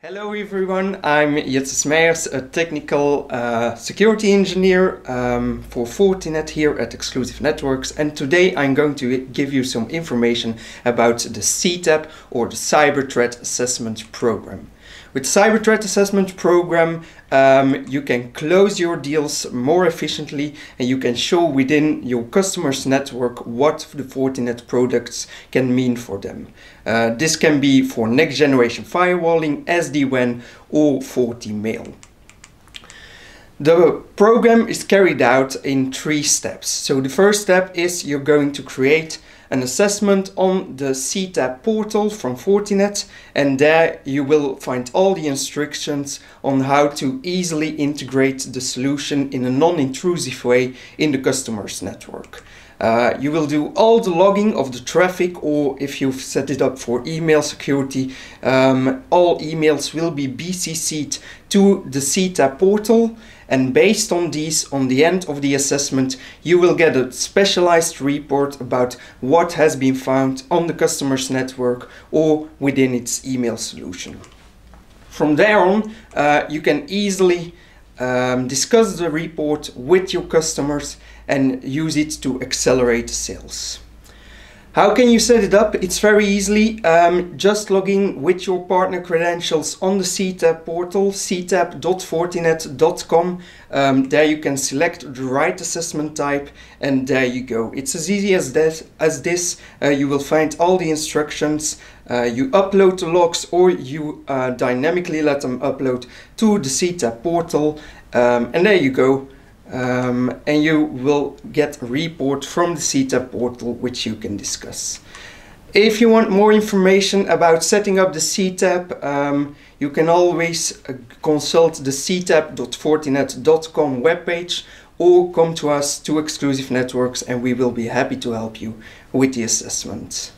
Hello everyone, I'm Jitse Meijers, a technical uh, security engineer um, for Fortinet here at Exclusive Networks and today I'm going to give you some information about the CTAP or the Cyber Threat Assessment Program. With Cyber Threat Assessment Program, um, you can close your deals more efficiently and you can show within your customer's network what the Fortinet products can mean for them. Uh, this can be for next generation firewalling, SD-WAN or FortiMail. The program is carried out in three steps. So the first step is you're going to create an assessment on the CTAP portal from Fortinet and there you will find all the instructions on how to easily integrate the solution in a non-intrusive way in the customer's network. Uh, you will do all the logging of the traffic or if you've set it up for email security, um, all emails will be BCC'd to the CTAP portal and based on these, on the end of the assessment, you will get a specialized report about what has been found on the customer's network or within its email solution. From there on, uh, you can easily um, discuss the report with your customers and use it to accelerate sales. How can you set it up? It's very easily um, just logging with your partner credentials on the CTAP portal, ctap.fortinet.com. Um, there you can select the right assessment type and there you go. It's as easy as, that, as this. Uh, you will find all the instructions. Uh, you upload the logs or you uh, dynamically let them upload to the CTAP portal um, and there you go um, and you will get a report from the CTAP portal which you can discuss. If you want more information about setting up the CTAP, um, you can always uh, consult the ctap.fortinet.com webpage or come to us to Exclusive Networks and we will be happy to help you with the assessment.